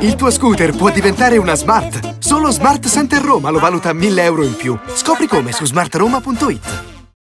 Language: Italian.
Il tuo scooter può diventare una smart. Solo Smart Center Roma lo valuta 1000 euro in più. Scopri come su smartroma.it.